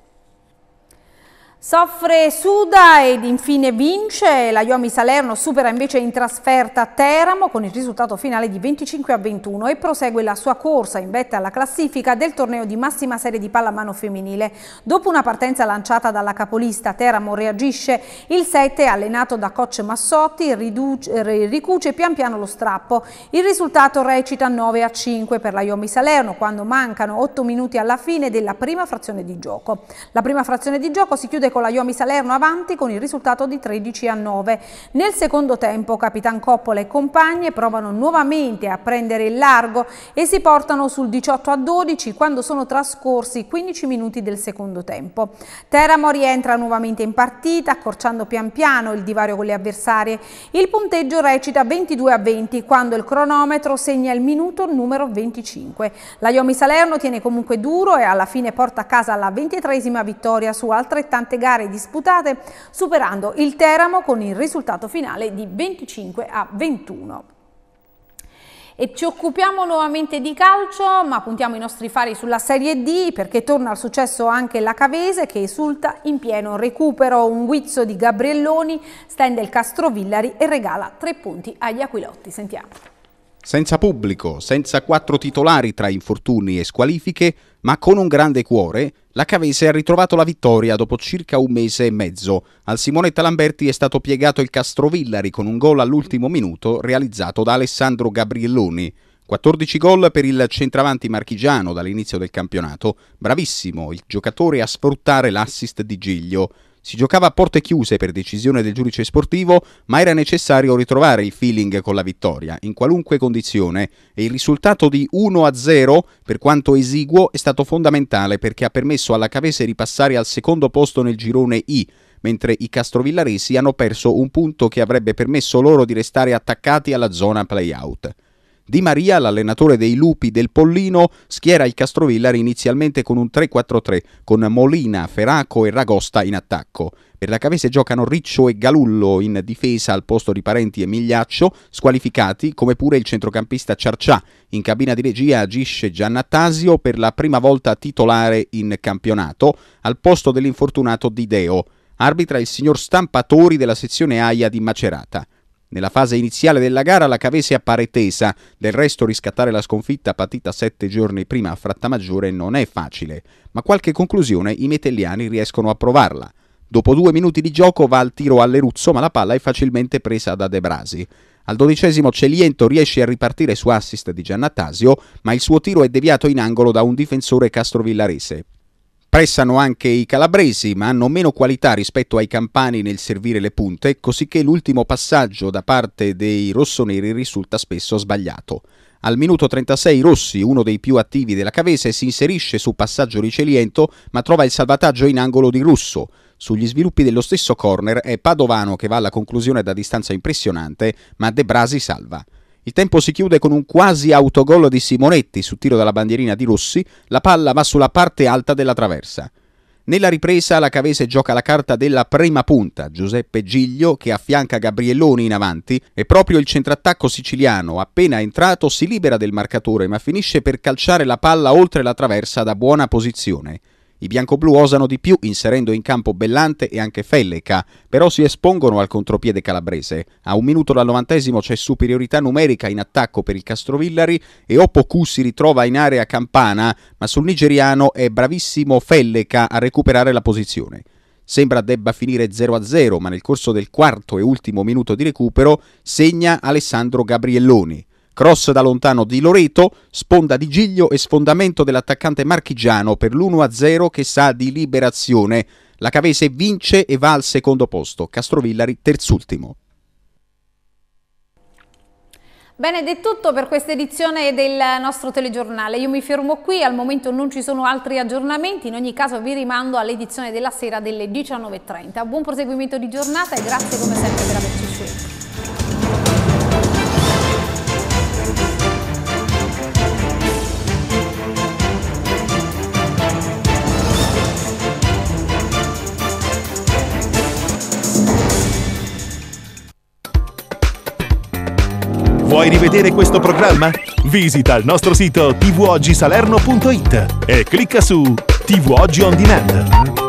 Soffre Suda ed infine vince, la Iomi Salerno supera invece in trasferta Teramo con il risultato finale di 25 a 21 e prosegue la sua corsa in vetta alla classifica del torneo di massima serie di pallamano femminile. Dopo una partenza lanciata dalla capolista Teramo reagisce, il 7 allenato da coach Massotti riduce, ricuce pian piano lo strappo. Il risultato recita 9 a 5 per la Iomi Salerno quando mancano 8 minuti alla fine della prima frazione di gioco. La prima frazione di gioco si chiude con la Iomi Salerno avanti con il risultato di 13 a 9. Nel secondo tempo Capitan Coppola e compagne provano nuovamente a prendere il largo e si portano sul 18 a 12 quando sono trascorsi 15 minuti del secondo tempo. Teramo rientra nuovamente in partita accorciando pian piano il divario con le avversarie. Il punteggio recita 22 a 20 quando il cronometro segna il minuto numero 25. La Iomi Salerno tiene comunque duro e alla fine porta a casa la 23esima vittoria su altrettante gare disputate, superando il Teramo con il risultato finale di 25 a 21. E ci occupiamo nuovamente di calcio, ma puntiamo i nostri fari sulla Serie D perché torna al successo anche la Cavese che esulta in pieno recupero un guizzo di Gabrielloni, stende il Castrovillari e regala tre punti agli Aquilotti. Sentiamo. Senza pubblico, senza quattro titolari tra infortuni e squalifiche, ma con un grande cuore, la Cavese ha ritrovato la vittoria dopo circa un mese e mezzo. Al Simonetta Lamberti è stato piegato il Castrovillari con un gol all'ultimo minuto realizzato da Alessandro Gabrielloni. 14 gol per il centravanti marchigiano dall'inizio del campionato. Bravissimo il giocatore a sfruttare l'assist di Giglio. Si giocava a porte chiuse per decisione del giudice sportivo, ma era necessario ritrovare il feeling con la vittoria, in qualunque condizione, e il risultato di 1-0, per quanto esiguo, è stato fondamentale perché ha permesso alla Cavese di passare al secondo posto nel girone I, mentre i castrovillaresi hanno perso un punto che avrebbe permesso loro di restare attaccati alla zona play-out. Di Maria, l'allenatore dei Lupi del Pollino, schiera il Castrovillari inizialmente con un 3-4-3, con Molina, Feraco e Ragosta in attacco. Per la Cavese giocano Riccio e Galullo in difesa al posto di Parenti e Migliaccio, squalificati, come pure il centrocampista Ciarcià. In cabina di regia agisce Giannattasio per la prima volta titolare in campionato, al posto dell'infortunato Dideo. Arbitra il signor Stampatori della sezione AIA di Macerata. Nella fase iniziale della gara la Cavese appare tesa, del resto riscattare la sconfitta patita sette giorni prima a Frattamaggiore non è facile, ma qualche conclusione i metelliani riescono a provarla. Dopo due minuti di gioco va al tiro all'Eruzzo ma la palla è facilmente presa da De Brasi. Al dodicesimo Celiento riesce a ripartire su assist di Giannattasio, ma il suo tiro è deviato in angolo da un difensore castrovillarese. Pressano anche i calabresi, ma hanno meno qualità rispetto ai campani nel servire le punte, cosicché l'ultimo passaggio da parte dei rossoneri risulta spesso sbagliato. Al minuto 36 Rossi, uno dei più attivi della Cavese, si inserisce su passaggio riceliento, ma trova il salvataggio in angolo di Russo. Sugli sviluppi dello stesso corner è Padovano che va alla conclusione da distanza impressionante, ma De Brasi salva. Il tempo si chiude con un quasi autogol di Simonetti su tiro dalla bandierina di Rossi, la palla va sulla parte alta della traversa. Nella ripresa la Cavese gioca la carta della prima punta, Giuseppe Giglio che affianca Gabrielloni in avanti e proprio il centrattacco siciliano appena entrato si libera del marcatore ma finisce per calciare la palla oltre la traversa da buona posizione. I bianco-blu osano di più inserendo in campo Bellante e anche Felleca, però si espongono al contropiede calabrese. A un minuto dal novantesimo c'è superiorità numerica in attacco per il Castrovillari e Opoku si ritrova in area campana, ma sul nigeriano è bravissimo Felleca a recuperare la posizione. sembra debba finire 0-0, ma nel corso del quarto e ultimo minuto di recupero segna Alessandro Gabrielloni. Cross da lontano di Loreto, sponda di Giglio e sfondamento dell'attaccante marchigiano per l'1-0 che sa di liberazione. La Cavese vince e va al secondo posto, Castrovillari terzultimo. Bene, ed è tutto per questa edizione del nostro telegiornale. Io mi fermo qui, al momento non ci sono altri aggiornamenti, in ogni caso vi rimando all'edizione della sera delle 19.30. Buon proseguimento di giornata e grazie come sempre per averci scelto. Vuoi rivedere questo programma? Visita il nostro sito tvoggisalerno.it e clicca su TV Oggi On Demand.